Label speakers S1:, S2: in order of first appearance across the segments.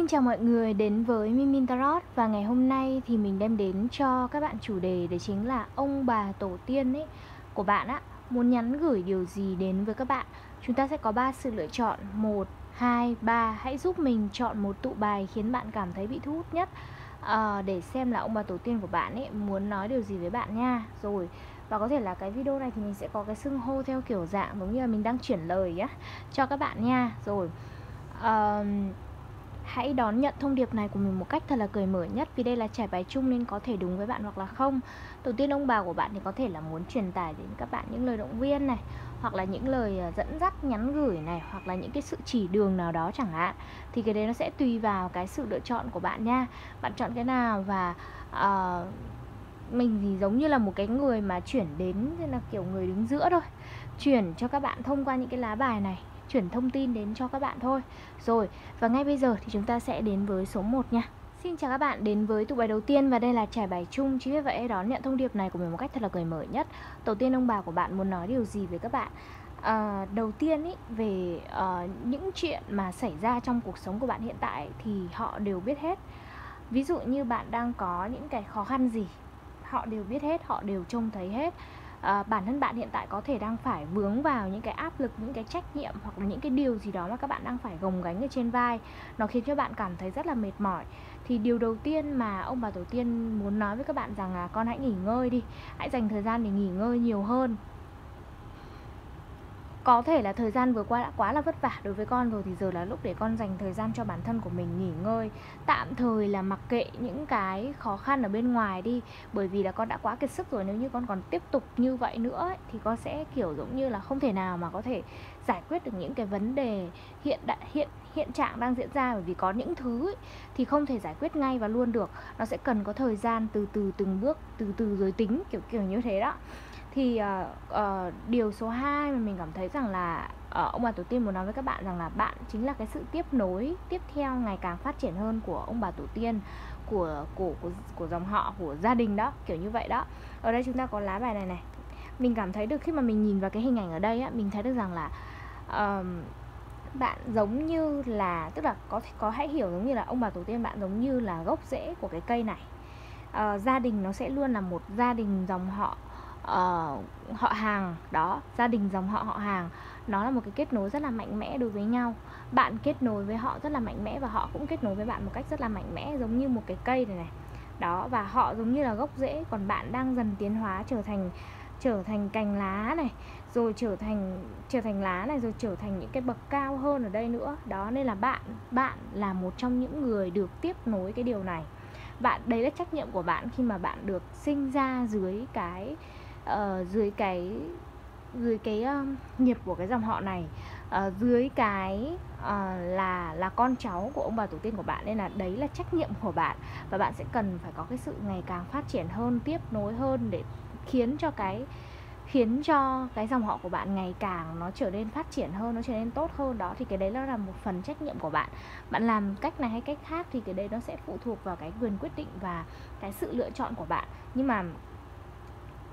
S1: Xin chào mọi người đến với Mimin Tarot và ngày hôm nay thì mình đem đến cho các bạn chủ đề đấy chính là ông bà tổ tiên ấy của bạn á muốn nhắn gửi điều gì đến với các bạn. Chúng ta sẽ có ba sự lựa chọn, 1 2 3. Hãy giúp mình chọn một tụ bài khiến bạn cảm thấy bị thu hút nhất à, để xem là ông bà tổ tiên của bạn ấy muốn nói điều gì với bạn nha. Rồi và có thể là cái video này thì mình sẽ có cái xưng hô theo kiểu dạng giống như là mình đang chuyển lời á cho các bạn nha. Rồi uh, Hãy đón nhận thông điệp này của mình một cách thật là cởi mở nhất Vì đây là trải bài chung nên có thể đúng với bạn hoặc là không. Đầu tiên ông bà của bạn thì có thể là muốn truyền tải đến các bạn những lời động viên này Hoặc là những lời ờ, dẫn dắt nhắn gửi này Hoặc là những cái sự chỉ đường nào đó chẳng hạn. Thì cái đấy nó sẽ tùy vào cái sự lựa chọn của bạn nha. Bạn chọn cái nào và uh, mình thì giống như là một cái người mà chuyển đến là kiểu người đứng giữa thôi. Chuyển cho các bạn thông qua những cái lá bài này chuyển thông tin đến cho các bạn thôi. Rồi, và ngay bây giờ thì chúng ta sẽ đến với số 1 nha. Xin chào các bạn đến với tụ bài đầu tiên và đây là trải bài chung. Chính vì vậy đón nhận thông điệp này của mình một cách thật là cởi mở nhất. Đầu tiên ông bà của bạn muốn nói điều gì với các bạn? À, Đầu tiên ý, về uh, những chuyện mà xảy ra trong cuộc sống của bạn hiện tại thì họ đều biết hết. Ví dụ như bạn đang có những cái khó khăn gì Họ đều biết hết, họ đều trông thấy hết à, bản thân bạn hiện tại có thể đang phải vướng vào những cái áp lực những cái trách nhiệm hoặc là những cái điều gì đó mà các bạn đang phải gồng gánh ở trên vai. Nó khiến cho bạn cảm thấy rất là mệt mỏi. Thì điều đầu tiên mà ông bà tổ tiên muốn nói với các bạn rằng là con hãy nghỉ ngơi đi. Hãy dành thời gian để nghỉ ngơi nhiều hơn có thể là thời gian vừa qua đã quá là vất vả đối với con rồi thì giờ là lúc để con dành thời gian cho bản thân của mình nghỉ ngơi. Tạm thời là mặc kệ những cái khó khăn ở bên ngoài đi bởi vì là con đã quá kiệt sức rồi. Nếu như con còn tiếp tục như vậy nữa ấy, thì con sẽ kiểu giống như là không thể nào mà có thể giải quyết được những cái vấn đề hiện đại hiện hiện trạng đang diễn ra. Bởi vì có những thứ ấy, thì không thể giải quyết ngay và luôn được. Nó sẽ cần có thời gian từ từ từng bước từ từ rồi tính kiểu kiểu như thế đó thì uh, uh, điều số 2 mà mình cảm thấy rằng là uh, ông bà tổ tiên muốn nói với các bạn rằng là bạn chính là cái sự tiếp nối tiếp theo ngày càng phát triển hơn của ông bà tổ tiên của của của, của dòng họ của gia đình đó kiểu như vậy đó. Ở đây chúng ta có lá bài này này. Mình cảm thấy được khi mà mình nhìn vào cái hình ảnh ở đây á mình thấy được rằng là uh, bạn giống như là tức là có có hãy hiểu giống như là ông bà tổ tiên bạn giống như là gốc rễ của cái cây này. Uh, gia đình nó sẽ luôn là một gia đình dòng họ uh, họ hàng đó gia đình dòng họ họ hàng. Nó là một cái kết nối rất là mạnh mẽ đối với nhau. Bạn kết nối với họ rất là mạnh mẽ và họ cũng kết nối với bạn một cách rất là mạnh mẽ giống như một cái cây này này. Đó và họ giống như là gốc rễ còn bạn đang dần tiến hóa trở thành trở thành cành lá này rồi trở thành trở thành lá này rồi trở thành những cái bậc cao hơn ở đây nữa. Đó nên là bạn bạn là một trong những người được tiếp nối cái điều này. Bạn đấy là trách nhiệm của bạn khi mà bạn được sinh ra dưới cái uh, dưới cái dưới cái um, nghiệp của cái dòng họ này uh, dưới cái uh, là là con cháu của ông bà tổ tiên của bạn nên là đấy là trách nhiệm của bạn. Và bạn sẽ cần phải có cái sự ngày càng phát triển hơn tiếp nối hơn để khiến cho cái khiến cho cái dòng họ của bạn ngày càng nó trở nên phát triển hơn nó trở nên tốt hơn. Đó thì cái đấy nó là một phần trách nhiệm của bạn. Bạn làm cách này hay cách khác thì cái đấy nó sẽ phụ thuộc vào cái quyền quyết định và cái sự lựa chọn của bạn. Nhưng mà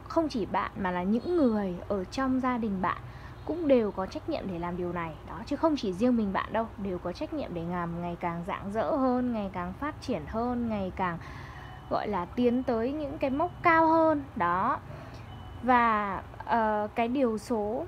S1: không chỉ bạn mà là những người ở trong gia đình bạn cũng đều có trách nhiệm để làm điều này. Đó chứ không chỉ riêng mình bạn đâu đều có trách nhiệm để làm ngày càng rạng rỡ hơn ngày càng phát triển hơn ngày càng gọi là tiến tới những cái mốc cao hơn. Đó. Và uh, cái điều số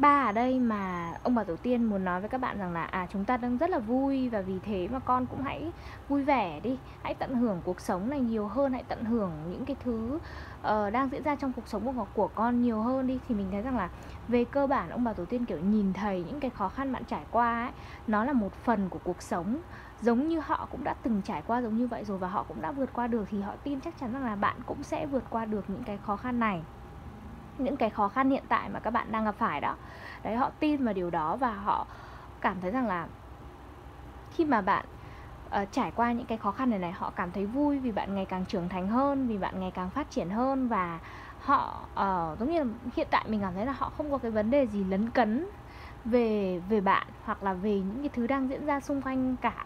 S1: ba ở đây mà ông bà tổ tiên muốn nói với các bạn rằng là à chúng ta đang rất là vui và vì thế mà con cũng hãy vui vẻ đi. Hãy tận hưởng cuộc sống này nhiều hơn hãy tận hưởng những cái thứ uh, đang diễn ra trong cuộc sống của, của con nhiều hơn đi. Thì mình thấy rằng là về cơ bản ông bà tổ tiên kiểu nhìn thấy những cái khó khăn bạn trải qua ấy nó là một phần của cuộc sống. Giống như họ cũng đã từng trải qua giống như vậy rồi và họ cũng đã vượt qua được thì họ tin chắc chắn rằng là bạn cũng sẽ vượt qua được những cái khó khăn này những cái khó khăn hiện tại mà các bạn đang gặp phải đó. Đấy họ tin vào điều đó và họ cảm thấy rằng là khi mà bạn uh, trải qua những cái khó khăn này này họ cảm thấy vui vì bạn ngày càng trưởng thành hơn vì bạn ngày càng phát triển hơn và họ uh, giống như là hiện tại mình cảm thấy là họ không có cái vấn đề gì lấn cấn về về bạn hoặc là về những cái thứ đang diễn ra xung quanh cả.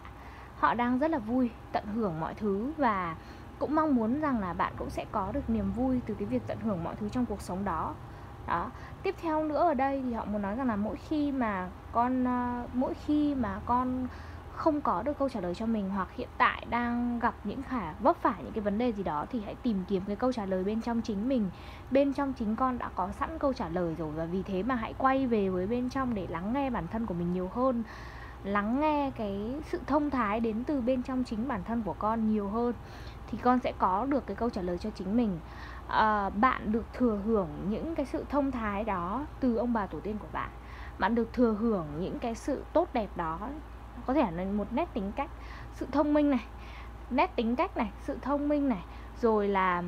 S1: Họ đang rất là vui tận hưởng mọi thứ và cũng mong muốn rằng là bạn cũng sẽ có được niềm vui từ cái việc tận hưởng mọi thứ trong cuộc sống đó. Đó. Tiếp theo nữa ở đây thì họ muốn nói rằng là mỗi khi mà con uh, mỗi khi mà con không có được câu trả lời cho mình hoặc hiện tại đang gặp những khả vấp phải những cái vấn đề gì đó thì hãy tìm kiếm cái câu trả lời bên trong chính mình. Bên trong chính con đã có sẵn câu trả lời rồi và vì thế mà hãy quay về với bên trong để lắng nghe bản thân của mình nhiều hơn lắng nghe cái sự thông thái đến từ bên trong chính bản thân của con nhiều hơn thì con sẽ có được cái câu trả lời cho chính mình. À, bạn được thừa hưởng những cái sự thông thái đó từ ông bà tổ tiên của bạn. Bạn được thừa hưởng những cái sự tốt đẹp đó. Có thể là một nét tính cách sự thông minh này nét tính cách này sự thông minh này rồi là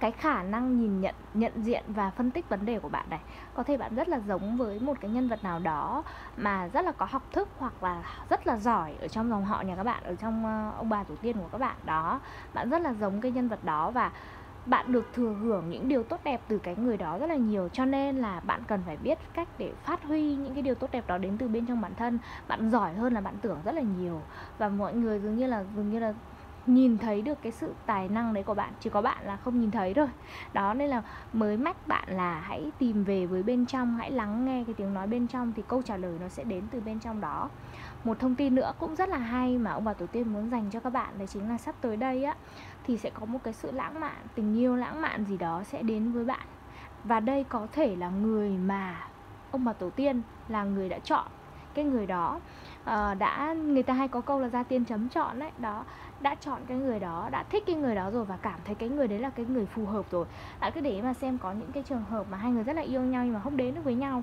S1: cái khả năng nhìn nhận nhận diện và phân tích vấn đề của bạn này. Có thể bạn rất là giống với một cái nhân vật nào đó mà rất là có học thức hoặc là rất là giỏi ở trong dòng họ nhà các bạn, ở trong ờ, ông bà tổ tiên của các bạn đó. Bạn rất là giống cái nhân vật đó và bạn được thừa hưởng những điều tốt đẹp từ cái người đó rất là nhiều. Cho nên là bạn cần phải biết cách để phát huy những cái điều tốt đẹp đó đến từ bên trong bản thân. Bạn giỏi hơn là bạn tưởng rất là nhiều. Và mọi người dường như là, dường như là nhìn thấy được cái sự tài năng đấy của bạn chỉ có bạn là không nhìn thấy thôi. Đó nên là mới mách bạn là hãy tìm về với bên trong hãy lắng nghe cái tiếng nói bên trong thì câu trả lời nó sẽ đến từ bên trong đó. Một thông tin nữa cũng rất là hay mà ông bà tổ tiên muốn dành cho các bạn đấy chính là sắp tới đây á thì sẽ có một cái sự lãng mạn tình yêu lãng mạn gì đó sẽ đến với bạn. Và đây có thể là người mà ông bà tổ tiên là người đã chọn. Cái người đó uh, đã người ta hay có câu là ra tiên chấm chọn đấy đó đã chọn cái người đó, đã thích cái người đó rồi và cảm thấy cái người đấy là cái người phù hợp rồi. Bạn cứ để mà xem có những cái trường hợp mà hai người rất là yêu nhau nhưng mà không đến được với nhau.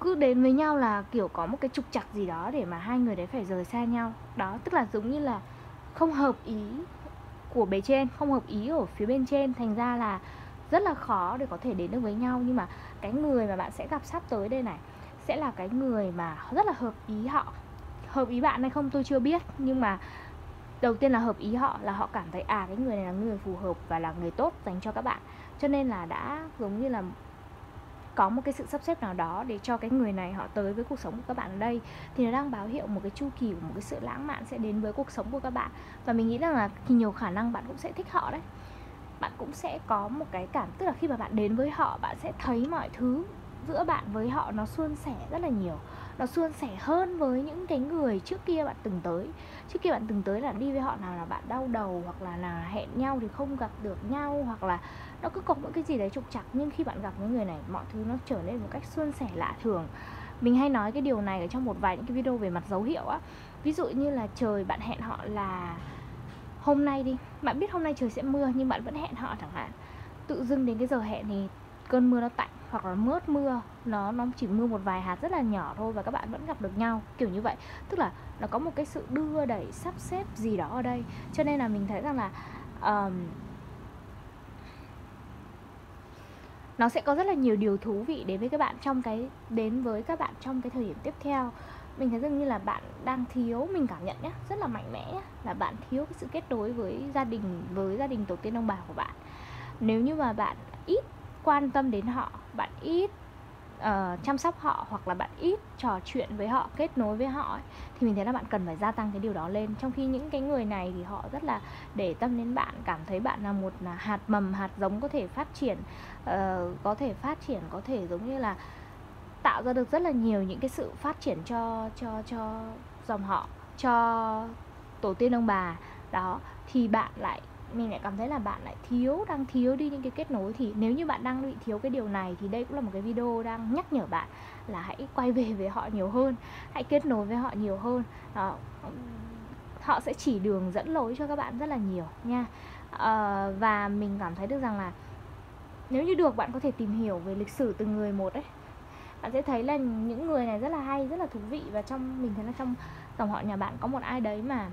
S1: Cứ đến với nhau là kiểu có một cái trục chặt gì đó để mà hai người đấy phải rời xa nhau. Đó, tức là giống như là không hợp ý của bề trên, không hợp ý ở phía bên trên. Thành ra là rất là khó để có thể đến được với nhau. Nhưng mà cái người mà bạn sẽ gặp sắp tới đây này, sẽ là cái người mà rất là hợp ý họ. Hợp ý bạn hay không tôi chưa biết. Nhưng mà đầu tiên là hợp ý họ, là họ cảm thấy à cái người này là người phù hợp và là người tốt dành cho các bạn. Cho nên là đã giống như là có một cái sự sắp xếp nào đó để cho cái người này họ tới với cuộc sống của các bạn ở đây, thì nó đang báo hiệu một cái chu kỳ của một cái sự lãng mạn sẽ đến với cuộc sống của các bạn. Và mình nghĩ rằng là thì nhiều khả năng bạn cũng sẽ thích họ đấy. Bạn cũng sẽ có một cái cảm, tức là khi mà bạn đến với họ, bạn sẽ thấy mọi thứ giữa bạn với họ nó suôn sẻ rất là nhiều nó suôn sẻ hơn với những cái người trước kia bạn từng tới. Trước kia bạn từng tới là đi với họ nào là bạn đau đầu hoặc là là hẹn nhau thì không gặp được nhau hoặc là nó cứ có một cái gì đấy trục trặc. Nhưng khi bạn gặp những người này, mọi thứ nó trở nên một cách suôn sẻ lạ thường. Mình hay nói cái điều này ở trong một vài những cái video về mặt dấu hiệu á. Ví dụ như là trời bạn hẹn họ là hôm nay đi. Bạn biết hôm nay trời sẽ mưa nhưng bạn vẫn hẹn họ chẳng hạn. Tự dưng đến cái giờ hẹn thì cơn mưa nó tạnh hoặc là mướt mưa nó nó chỉ mưa một vài hạt rất là nhỏ thôi và các bạn vẫn gặp được nhau kiểu như vậy. Tức là nó có một cái sự đưa đẩy sắp xếp gì đó ở đây. Cho nên là mình thấy rằng là um, nó sẽ có rất là nhiều điều thú vị đến với các bạn trong cái đến với các bạn trong cái thời điểm tiếp theo. Mình thấy dường như là bạn đang thiếu mình cảm nhận nhé rất là mạnh mẽ là bạn thiếu cái sự kết nối với gia đình với gia đình tổ tiên ông bà của bạn. Nếu như mà bạn ít quan tâm đến họ bạn ít uh, chăm sóc họ hoặc là bạn ít trò chuyện với họ kết nối với họ ấy, thì mình thấy là bạn cần phải gia tăng cái điều đó lên. Trong khi những cái người này thì họ rất là để tâm đến bạn cảm thấy bạn là một là hạt mầm hạt giống có thể phát triển uh, có thể phát triển có thể giống như là tạo ra được rất là nhiều những cái sự phát triển cho cho cho dòng họ cho tổ tiên ông bà. Đó thì bạn lại mình lại cảm thấy là bạn lại thiếu đang thiếu đi những cái kết nối thì nếu như bạn đang bị thiếu cái điều này thì đây cũng là một cái video đang nhắc nhở bạn là hãy quay về với họ nhiều hơn hãy kết nối với họ nhiều hơn đó. họ sẽ chỉ đường dẫn lối cho các bạn rất là nhiều nha à, và mình cảm thấy được rằng là nếu như được bạn có thể tìm hiểu về lịch sử từng người một đấy bạn sẽ thấy là những người này rất là hay rất là thú vị và trong mình thấy là trong dòng họ nhà bạn có một ai đấy mà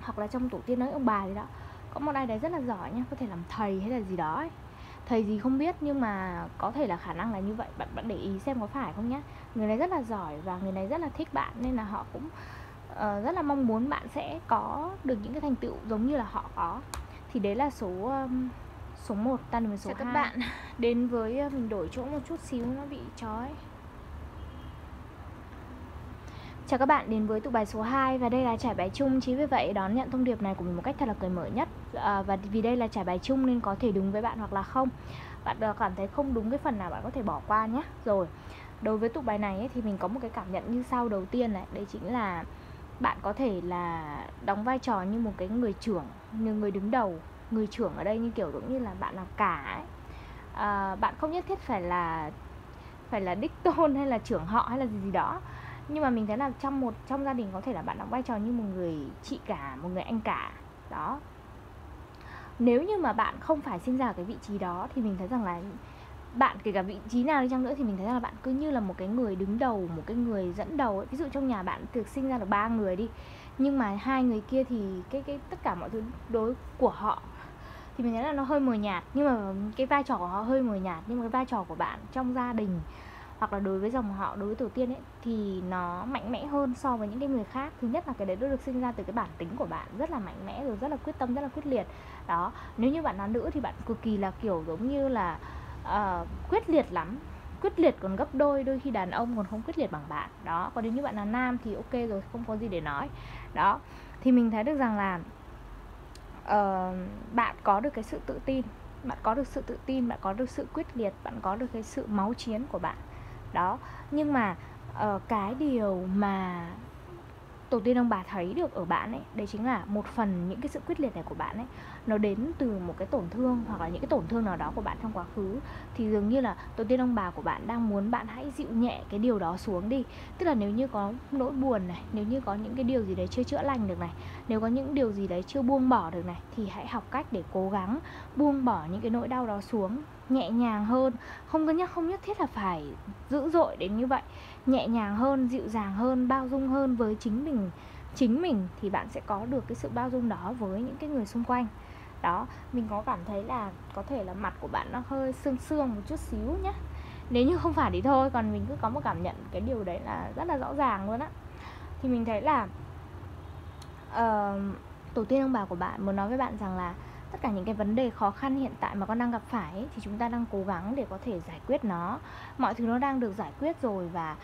S1: hoặc là trong tổ tiên nói ông bà gì đó có một ai đấy rất là giỏi nha có thể làm thầy hay là gì đó ấy. thầy gì không biết nhưng mà có thể là khả năng là như vậy bạn bạn để ý xem có phải không nhá. Người này rất là giỏi và người này rất là thích bạn nên là họ cũng uh, rất là mong muốn bạn sẽ có được những cái thành tựu giống như là họ có. Thì đấy là số um, số 1 ta đến với số Chào 2 các bạn. Đến với uh, mình đổi chỗ một chút xíu nó bị chói Chào các bạn đến với tụ bài số 2 và đây là trải bài chung. Chính vì vậy đón nhận thông điệp này của mình một cách thật là cởi mở nhất. À, Và vì đây là trải bài chung nên có thể đúng với bạn hoặc là không. Bạn à, cảm thấy không đúng cái phần nào bạn có thể bỏ qua nhé. Rồi Đối với tụ bài này ấy, thì mình có một cái cảm nhận như sau. Đầu tiên này Đấy chính là bạn có thể là đóng vai trò như một cái người trưởng như người đứng đầu người trưởng ở đây như kiểu giống như là bạn là cả ấy. À, bạn không nhất thiết phải là phải là đích tôn hay là trưởng họ hay là gì gì đó nhưng mà mình thấy là trong một, trong gia đình có thể là bạn đóng vai trò như một người chị cả, một người anh cả. Đó. Nếu như mà bạn không phải sinh ra ở cái vị trí đó thì mình thấy rằng là bạn, kể cả vị trí nào đi chăng nữa thì mình thấy rằng là bạn cứ như là một cái người đứng đầu, một cái người dẫn đầu ấy. ví dụ trong nhà bạn được sinh ra được ba người đi, nhưng mà hai người kia thì cái cái tất cả mọi thứ đối của họ thì mình thấy là nó hơi mờ nhạt. Nhưng mà cái vai trò của họ hơi mờ nhạt, nhưng mà cái vai trò của bạn trong gia đình hoặc là đối với dòng họ đối với tổ tiên ấy thì nó mạnh mẽ hơn so với những cái người khác. Thứ nhất là cái đấy nó được sinh ra từ cái bản tính của bạn rất là mạnh mẽ rồi rất là quyết tâm rất là quyết liệt. Đó nếu như bạn là nữ thì bạn cực kỳ là kiểu giống như là uh, quyết liệt lắm. Quyết liệt còn gấp đôi đôi khi đàn ông còn không quyết liệt bằng bạn. Đó còn nếu như bạn là nam thì ok rồi không có gì để nói. Đó thì mình thấy được rằng là uh, bạn có được cái sự tự tin bạn có được sự tự tin bạn có được sự quyết liệt bạn có được cái sự máu chiến của bạn đó. Nhưng mà uh, cái điều mà tổ tiên ông bà thấy được ở bạn ấy đấy chính là một phần những cái sự quyết liệt này của bạn ấy nó đến từ một cái tổn thương hoặc là những cái tổn thương nào đó của bạn trong quá khứ. Thì dường như là tổ tiên ông bà của bạn đang muốn bạn hãy dịu nhẹ cái điều đó xuống đi. Tức là nếu như có nỗi buồn này, nếu như có những cái điều gì đấy chưa chữa lành được này, nếu có những điều gì đấy chưa buông bỏ được này, thì hãy học cách để cố gắng buông bỏ những cái nỗi đau đó xuống, nhẹ nhàng hơn. Không có nhắc không nhất thiết là phải dữ dội đến như vậy. Nhẹ nhàng hơn, dịu dàng hơn, bao dung hơn với chính mình chính mình thì bạn sẽ có được cái sự bao dung đó với những cái người xung quanh đó. Mình có cảm thấy là có thể là mặt của bạn nó hơi sương sương một chút xíu nhé nếu như không phải thì thôi còn mình cứ có một cảm nhận cái điều đấy là rất là rõ ràng luôn á. Thì mình thấy là uh, tổ tiên ông bà của bạn muốn nói với bạn rằng là tất cả những cái vấn đề khó khăn hiện tại mà con đang gặp phải ấy, thì chúng ta đang cố gắng để có thể giải quyết nó. Mọi thứ nó đang được giải quyết rồi và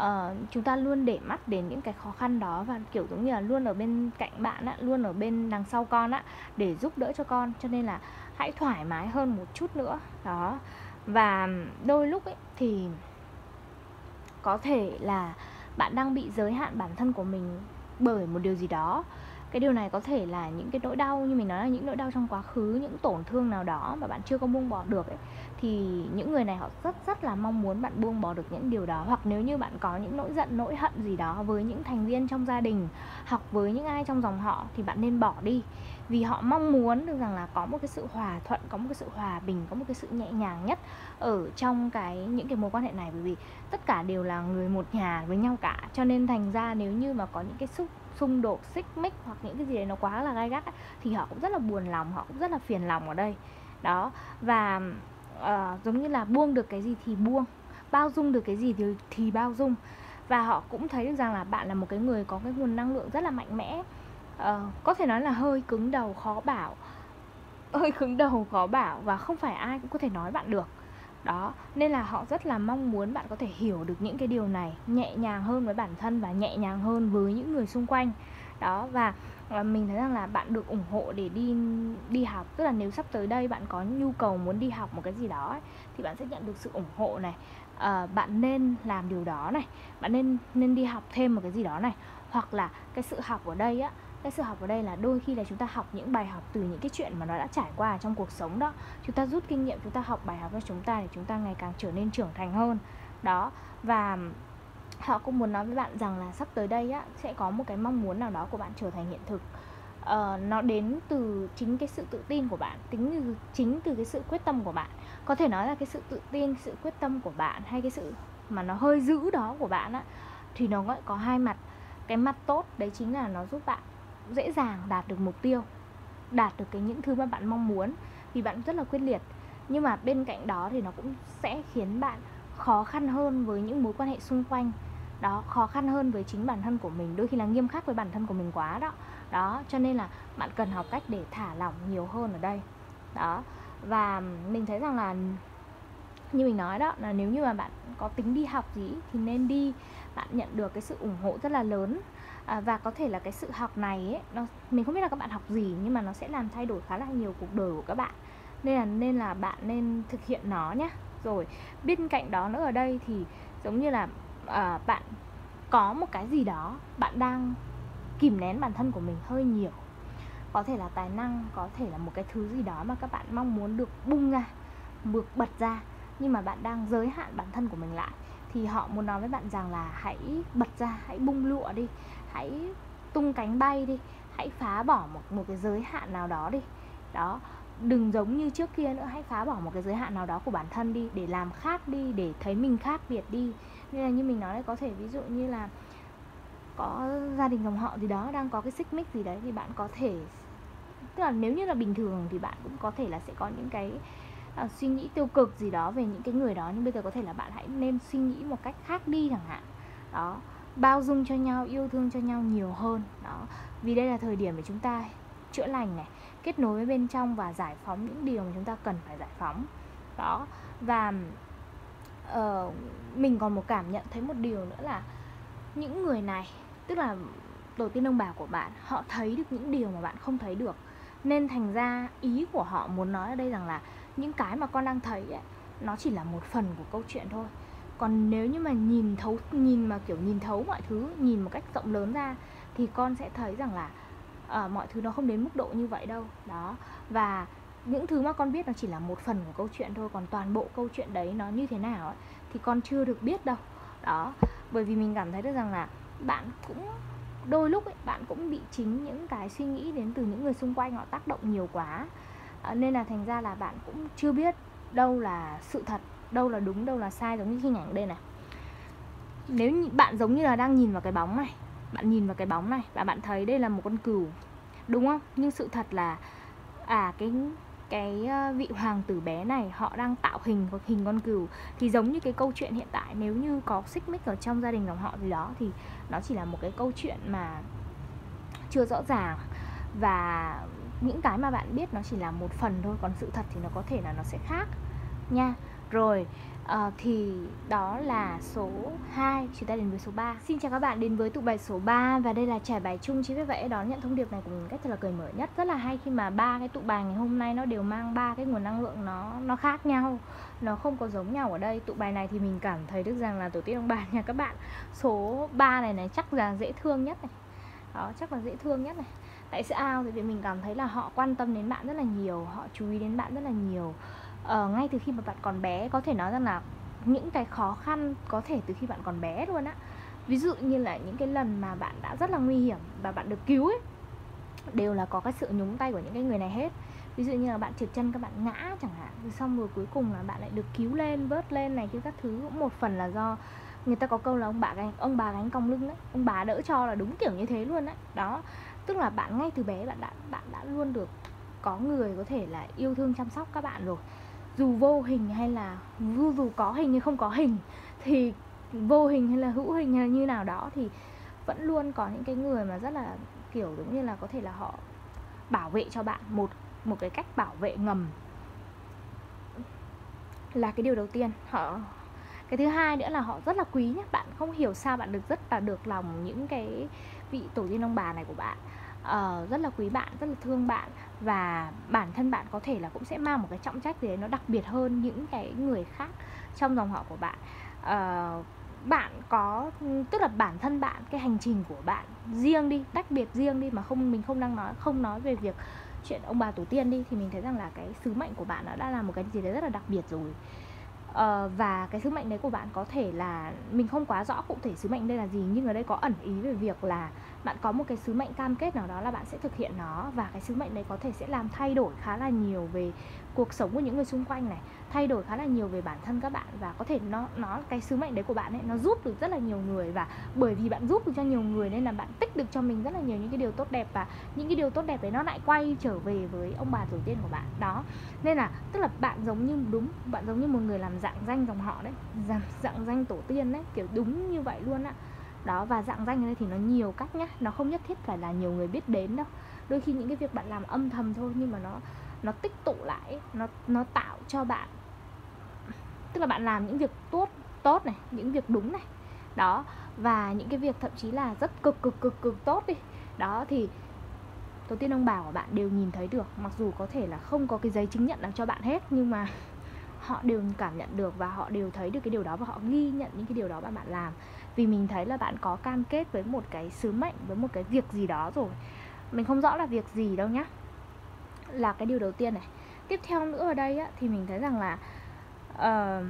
S1: uh, chúng ta luôn để mắt đến những cái khó khăn đó và kiểu giống như là luôn ở bên cạnh bạn á luôn ở bên đằng sau con á để giúp đỡ cho con. Cho nên là hãy thoải mái hơn một chút nữa. Đó. Và đôi lúc ấy thì có thể là bạn đang bị giới hạn bản thân của mình bởi một điều gì đó. Cái điều này có thể là những cái nỗi đau như mình nói là những nỗi đau trong quá khứ những tổn thương nào đó mà bạn chưa có buông bỏ được ấy thì những người này họ rất rất là mong muốn bạn buông bỏ được những điều đó. Hoặc nếu như bạn có những nỗi giận, nỗi hận gì đó với những thành viên trong gia đình hoặc với những ai trong dòng họ thì bạn nên bỏ đi. Vì họ mong muốn được rằng là có một cái sự hòa thuận, có một cái sự hòa bình, có một cái sự nhẹ nhàng nhất ở trong cái, những cái mối quan hệ này. Bởi vì tất cả đều là người một nhà với nhau cả. Cho nên thành ra nếu như mà có những cái xúc xung đột, xích mích hoặc những cái gì đấy nó quá là gai gắt thì họ cũng rất là buồn lòng, họ cũng rất là phiền lòng ở đây. Đó, và uh, giống như là buông được cái gì thì buông bao dung được cái gì thì thì bao dung. Và họ cũng thấy được rằng là bạn là một cái người có cái nguồn năng lượng rất là mạnh mẽ. Uh, có thể nói là hơi cứng đầu khó bảo hơi cứng đầu khó bảo và không phải ai cũng có thể nói bạn được. Đó nên là họ rất là mong muốn bạn có thể hiểu được những cái điều này nhẹ nhàng hơn với bản thân và nhẹ nhàng hơn với những người xung quanh. Đó và và mình thấy rằng là bạn được ủng hộ để đi đi học. Tức là nếu sắp tới đây bạn có nhu cầu muốn đi học một cái gì đó ấy, thì bạn sẽ nhận được sự ủng hộ này. À, bạn nên làm điều đó này. Bạn nên nên đi học thêm một cái gì đó này. Hoặc là cái sự học ở đây á cái sự học ở đây là đôi khi là chúng ta học những bài học từ những cái chuyện mà nó đã trải qua trong cuộc sống đó. Chúng ta rút kinh nghiệm chúng ta học bài học cho chúng ta để chúng ta ngày càng trở nên trưởng thành hơn. Đó. Và họ cũng muốn nói với bạn rằng là sắp tới đây á sẽ có một cái mong muốn nào đó của bạn trở thành hiện thực. Uh, nó đến từ chính cái sự tự tin của bạn tính từ chính từ cái sự quyết tâm của bạn. Có thể nói là cái sự tự tin sự quyết tâm của bạn hay cái sự mà nó hơi dữ đó của bạn á thì nó có hai mặt. Cái mặt tốt đấy chính là nó giúp bạn dễ dàng đạt được mục tiêu đạt được cái những thứ mà bạn mong muốn vì bạn rất là quyết liệt. Nhưng mà bên cạnh đó thì nó cũng sẽ khiến bạn khó khăn hơn với những mối quan hệ xung quanh đó khó khăn hơn với chính bản thân của mình đôi khi là nghiêm khắc với bản thân của mình quá đó. Đó cho nên là bạn cần học cách để thả lỏng nhiều hơn ở đây. Đó và mình thấy rằng là như mình nói đó là nếu như mà bạn có tính đi học gì thì nên đi bạn nhận được cái sự ủng hộ rất là lớn. À, và có thể là cái sự học này ấy nó mình không biết là các bạn học gì nhưng mà nó sẽ làm thay đổi khá là nhiều cuộc đời của các bạn. Nên là nên là bạn nên thực hiện nó nhé rồi bên cạnh đó nữa ở đây thì giống như là à, bạn có một cái gì đó bạn đang kìm nén bản thân của mình hơi nhiều. Có thể là tài năng có thể là một cái thứ gì đó mà các bạn mong muốn được bung ra được bật ra nhưng mà bạn đang giới hạn bản thân của mình lại thì họ muốn nói với bạn rằng là hãy bật ra hãy bung lụa đi hãy tung cánh bay đi hãy phá bỏ một một cái giới hạn nào đó đi. Đó đừng giống như trước kia nữa hãy phá bỏ một cái giới hạn nào đó của bản thân đi để làm khác đi để thấy mình khác biệt đi nên là như mình nói đấy có thể ví dụ như là có gia đình dòng họ gì đó đang có cái xích mích gì đấy thì bạn có thể tức là nếu như là bình thường thì bạn cũng có thể là sẽ có những cái uh, suy nghĩ tiêu cực gì đó về những cái người đó nhưng bây giờ có thể là bạn hãy nên suy nghĩ một cách khác đi chẳng hạn. Đó bao dung cho nhau yêu thương cho nhau nhiều hơn. Đó vì đây là thời điểm để chúng ta chữa lành này kết nối với bên trong và giải phóng những điều mà chúng ta cần phải giải phóng. Đó và uh, mình còn một cảm nhận thấy một điều nữa là những người này tức là tổ tiên ông bà của bạn họ thấy được những điều mà bạn không thấy được. Nên thành ra ý của họ muốn nói ở đây rằng là những cái mà con đang thấy ấy, nó chỉ là một phần của câu chuyện thôi. Còn nếu như mà nhìn thấu nhìn mà kiểu nhìn thấu mọi thứ nhìn một cách rộng lớn ra thì con sẽ thấy rằng là uh, mọi thứ nó không đến mức độ như vậy đâu. Đó. Và những thứ mà con biết nó chỉ là một phần của câu chuyện thôi còn toàn bộ câu chuyện đấy nó như thế nào ấy, thì con chưa được biết đâu. Đó bởi vì mình cảm thấy được rằng là bạn cũng đôi lúc ấy, bạn cũng bị chính những cái suy nghĩ đến từ những người xung quanh họ tác động nhiều quá. À, nên là thành ra là bạn cũng chưa biết đâu là sự thật đâu là đúng đâu là sai giống như hình ảnh đây này. Nếu như bạn giống như là đang nhìn vào cái bóng này bạn nhìn vào cái bóng này và bạn thấy đây là một con cừu đúng không? Nhưng sự thật là à cái cái ờ, vị hoàng tử bé này, họ đang tạo hình hoặc hình con cừu. Thì giống như cái câu chuyện hiện tại, nếu như có xích mích ở trong gia đình dòng họ gì đó, thì nó chỉ là một cái câu chuyện mà chưa rõ ràng. Và những cái mà bạn biết nó chỉ là một phần thôi, còn sự thật thì nó có thể là nó sẽ khác nha rồi à, thì đó là số 2 chúng ta đến với số 3 Xin chào các bạn đến với tụ bài số 3 và đây là trải bài chung. Chỉ vì vậy đón nhận thông điệp này của mình cách thật là cởi mở nhất. Rất là hay khi mà ba cái tụ bài ngày hôm nay nó đều mang ba cái nguồn năng lượng nó nó khác nhau. Nó không có giống nhau ở đây. Tụ bài này thì mình cảm thấy được rằng là tổ tiên ông bà nhà các bạn số 3 này này chắc là dễ thương nhất này. Đó chắc là dễ thương nhất này. Tại sao? Thì vì mình cảm thấy là họ quan tâm đến bạn rất là nhiều họ chú ý đến bạn rất là nhiều uh, ngay từ khi mà bạn còn bé có thể nói rằng là những cái khó khăn có thể từ khi bạn còn bé luôn á. Ví dụ như là những cái lần mà bạn đã rất là nguy hiểm và bạn được cứu ấy đều là có cái sự nhúng tay của những cái người này hết. Ví dụ như là bạn trượt chân các bạn ngã chẳng hạn rồi xong rồi cuối cùng là bạn lại được cứu lên vớt lên này kia các thứ. Cũng một phần là do người ta có câu là ông bà gánh ông bà gánh cong lưng đấy ông bà đỡ cho là đúng kiểu như thế luôn đấy đó tức là bạn ngay từ bé bạn đã bạn đã luôn được có người có thể là yêu thương chăm sóc các bạn rồi dù vô hình hay là dù, dù có hình hay không có hình thì vô hình hay là hữu hình hay là như nào đó thì vẫn luôn có những cái người mà rất là kiểu giống như là có thể là họ bảo vệ cho bạn một một cái cách bảo vệ ngầm. Là cái điều đầu tiên. Họ cái thứ hai nữa là họ rất là quý nhé bạn không hiểu sao bạn được rất là được lòng những cái vị tổ tiên ông bà này của bạn uh, rất là quý bạn rất là thương bạn và bản thân bạn có thể là cũng sẽ mang một cái trọng trách gì đấy nó đặc biệt hơn những cái người khác trong dòng họ của bạn. Uh, bạn có tức là bản thân bạn cái hành trình của bạn riêng đi tách biệt riêng đi mà không mình không đang nói không nói về việc chuyện ông bà tổ tiên đi thì mình thấy rằng là cái sứ mệnh của bạn nó đã là một cái gì đấy rất là đặc biệt rồi. Ờ, và cái sứ mệnh đấy của bạn có thể là mình không quá rõ cụ thể sứ mệnh đây là gì, nhưng ở đây có ẩn ý về việc là bạn có một cái sứ mệnh cam kết nào đó là bạn sẽ thực hiện nó. Và cái sứ mệnh đấy có thể sẽ làm thay đổi khá là nhiều về cuộc sống của những người xung quanh này thay đổi khá là nhiều về bản thân các bạn và có thể nó nó cái sứ mệnh đấy của bạn ấy nó giúp được rất là nhiều người và bởi vì bạn giúp được cho nhiều người nên là bạn tích được cho mình rất là nhiều những cái điều tốt đẹp và những cái điều tốt đẹp đấy nó lại quay trở về với ông bà tổ tiên của bạn. Đó. Nên là tức là bạn giống như đúng bạn giống như một người làm dạng danh dòng họ đấy dạng, dạng danh tổ tiên đấy kiểu đúng như vậy luôn á. Đó và dạng danh này thì nó nhiều cách nhá nó không nhất thiết phải là nhiều người biết đến đâu. Đôi khi những cái việc bạn làm âm thầm thôi nhưng mà nó nó tích tụ lại nó nó tạo cho bạn tức là bạn làm những việc tốt tốt này những việc đúng này. Đó và những cái việc thậm chí là rất cực cực cực cực tốt đi. Đó thì tổ tiên ông bà của bạn đều nhìn thấy được mặc dù có thể là không có cái giấy chứng nhận nào cho bạn hết nhưng mà họ đều cảm nhận được và họ đều thấy được cái điều đó và họ ghi nhận những cái điều đó mà bạn làm. Vì mình thấy là bạn có cam kết với một cái sứ mệnh với một cái việc gì đó rồi. Mình không rõ là việc gì đâu nhá. Là cái điều đầu tiên này. Tiếp theo nữa ở đây á, thì mình thấy rằng là uh,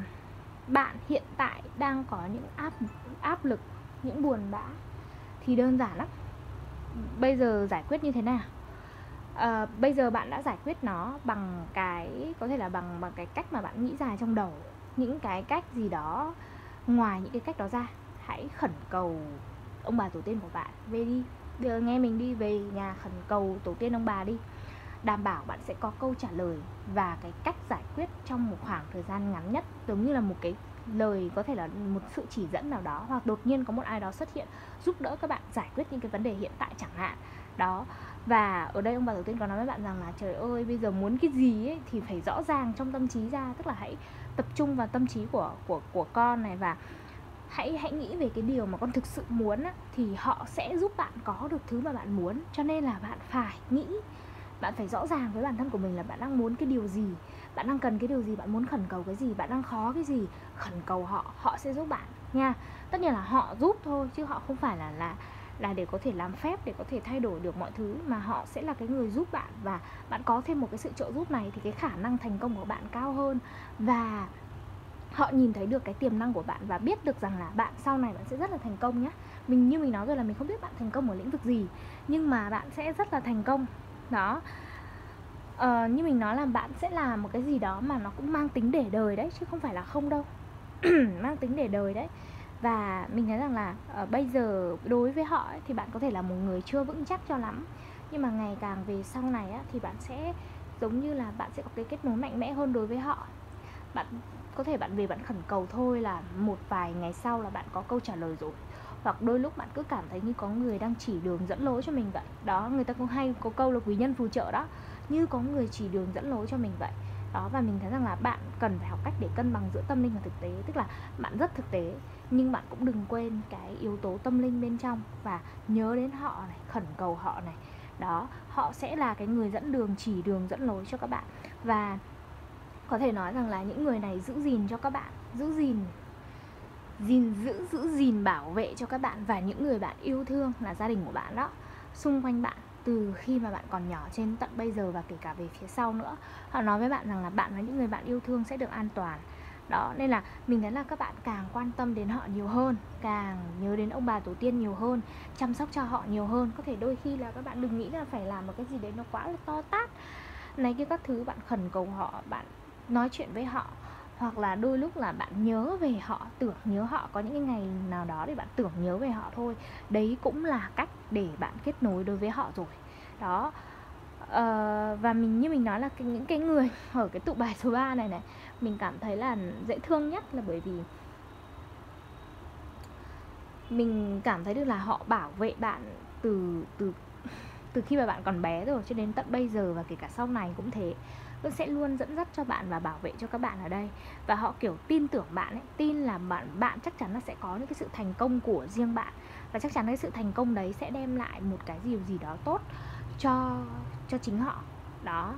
S1: bạn hiện tại đang có những áp áp lực những buồn bã thì đơn giản lắm. Bây giờ giải quyết như thế nào? À, bây giờ bạn đã giải quyết nó bằng cái có thể là bằng bằng cái cách mà bạn nghĩ ra trong đầu những cái cách gì đó ngoài những cái cách đó ra. Hãy khẩn cầu ông bà tổ tiên của bạn về đi. Đưa nghe mình đi về nhà khẩn cầu tổ tiên ông bà đi đảm bảo bạn sẽ có câu trả lời và cái cách giải quyết trong một khoảng thời gian ngắn nhất giống như là một cái lời có thể là một sự chỉ dẫn nào đó hoặc đột nhiên có một ai đó xuất hiện giúp đỡ các bạn giải quyết những cái vấn đề hiện tại chẳng hạn. Đó. Và ở đây ông bà đầu tiên có nói với bạn rằng là trời ơi bây giờ muốn cái gì ấy thì phải rõ ràng trong tâm trí ra tức là hãy tập trung vào tâm trí của của của con này và hãy hãy nghĩ về cái điều mà con thực sự muốn á, thì họ sẽ giúp bạn có được thứ mà bạn muốn. Cho nên là bạn phải nghĩ bạn phải rõ ràng với bản thân của mình là bạn đang muốn cái điều gì, bạn đang cần cái điều gì, bạn muốn khẩn cầu cái gì, bạn đang khó cái gì, khẩn cầu họ họ sẽ giúp bạn, nha. Tất nhiên là họ giúp thôi, chứ họ không phải là là là để có thể làm phép, để có thể thay đổi được mọi thứ, mà họ sẽ là cái người giúp bạn. Và bạn có thêm một cái sự trợ giúp này thì cái khả năng thành công của bạn cao hơn. Và họ nhìn thấy được cái tiềm năng của bạn và biết được rằng là bạn sau này bạn sẽ rất là thành công nhé mình, như mình nói rồi là mình không biết bạn thành công ở lĩnh vực gì, nhưng mà bạn sẽ rất là thành công đó. Uh, như mình nói là bạn sẽ làm một cái gì đó mà nó cũng mang tính để đời đấy chứ không phải là không đâu. Mang tính để đời đấy. Và mình thấy rằng là uh, bây giờ đối với họ ấy, thì bạn có thể là một người chưa vững chắc cho lắm. Nhưng mà ngày càng về sau này á, thì bạn sẽ giống như là bạn sẽ có cái kết nối mạnh mẽ hơn đối với họ. Bạn có thể bạn về bạn khẩn cầu thôi là một vài ngày sau là bạn có câu trả lời rồi hoặc đôi lúc bạn cứ cảm thấy như có người đang chỉ đường dẫn lối cho mình vậy. Đó, người ta cũng hay có câu là quý nhân phù trợ đó, như có người chỉ đường dẫn lối cho mình vậy. Đó, và mình thấy rằng là bạn cần phải học cách để cân bằng giữa tâm linh và thực tế, tức là bạn rất thực tế, nhưng bạn cũng đừng quên cái yếu tố tâm linh bên trong và nhớ đến họ này, khẩn cầu họ này. Đó, họ sẽ là cái người dẫn đường, chỉ đường dẫn lối cho các bạn. Và có thể nói rằng là những người này giữ gìn cho các bạn, giữ gìn gìn giữ giữ gìn, bảo vệ cho các bạn và những người bạn yêu thương là gia đình của bạn đó, xung quanh bạn từ khi mà bạn còn nhỏ trên tận bây giờ và kể cả về phía sau nữa. Họ nói với bạn rằng là bạn và những người bạn yêu thương sẽ được an toàn. Đó, nên là mình thấy là các bạn càng quan tâm đến họ nhiều hơn, càng nhớ đến ông bà tổ tiên nhiều hơn, chăm sóc cho họ nhiều hơn. Có thể đôi khi là các bạn đừng nghĩ là phải làm một cái gì đấy nó quá là to tát. Này kia các thứ, bạn khẩn cầu họ, bạn nói chuyện với họ hoặc là đôi lúc là bạn nhớ về họ tưởng nhớ họ có những cái ngày nào đó để bạn tưởng nhớ về họ thôi. Đấy cũng là cách để bạn kết nối đối với họ rồi. Đó. Uh, và mình như mình nói là cái, những cái người ở cái tụ bài số 3 này này mình cảm thấy là dễ thương nhất là bởi vì mình cảm thấy được là họ bảo vệ bạn từ từ từ khi mà bạn còn bé rồi cho đến tận bây giờ và kể cả sau này cũng thế tôi sẽ luôn dẫn dắt cho bạn và bảo vệ cho các bạn ở đây. Và họ, kiểu, tin tưởng bạn ấy, tin là bạn bạn chắc chắn là sẽ có những cái sự thành công của riêng bạn. Và chắc chắn cái sự thành công đấy sẽ đem lại một cái điều gì đó tốt cho cho chính họ. Đó.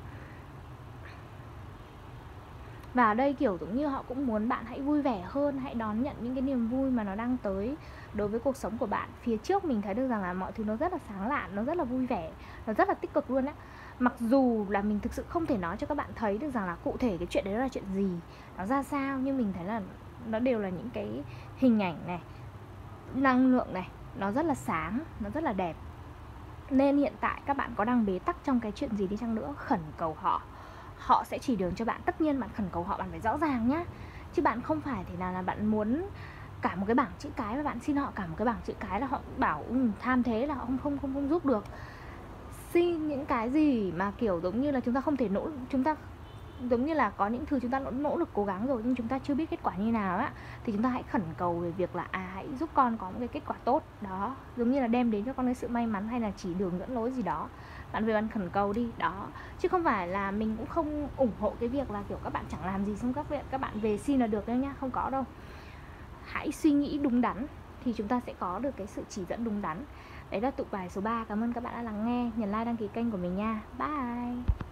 S1: Và ở đây, kiểu, giống như họ cũng muốn bạn hãy vui vẻ hơn, hãy đón nhận những cái niềm vui mà nó đang tới đối với cuộc sống của bạn. Phía trước mình thấy được rằng là mọi thứ nó rất là sáng lạn, nó rất là vui vẻ, nó rất là tích cực luôn á mặc dù là mình thực sự không thể nói cho các bạn thấy được rằng là cụ thể cái chuyện đấy là chuyện gì nó ra sao nhưng mình thấy là nó đều là những cái hình ảnh này năng lượng này nó rất là sáng nó rất là đẹp. Nên hiện tại các bạn có đang bế tắc trong cái chuyện gì đi chăng nữa khẩn cầu họ. Họ sẽ chỉ đường cho bạn. Tất nhiên bạn khẩn cầu họ bạn phải rõ ràng nhá. Chứ bạn không phải thế nào là bạn muốn cả một cái bảng chữ cái và bạn xin họ cả một cái bảng chữ cái là họ bảo ừ, tham thế là họ không không không không giúp được xin những cái gì mà kiểu giống như là chúng ta không thể nỗ chúng ta giống như là có những thứ chúng ta nỗ, nỗ lực cố gắng rồi nhưng chúng ta chưa biết kết quả như nào á thì chúng ta hãy khẩn cầu về việc là à hãy giúp con có một cái kết quả tốt. Đó giống như là đem đến cho con cái sự may mắn hay là chỉ đường dẫn lối gì đó. Bạn về bạn khẩn cầu đi đó. Chứ không phải là mình cũng không ủng hộ cái việc là kiểu các bạn chẳng làm gì xong các viện các bạn về xin là được đâu nhá không có đâu. Hãy suy nghĩ đúng đắn thì chúng ta sẽ có được cái sự chỉ dẫn đúng đắn đấy là tụ bài số 3 cảm ơn các bạn đã lắng nghe. Nhấn like đăng ký kênh của mình nha. Bye.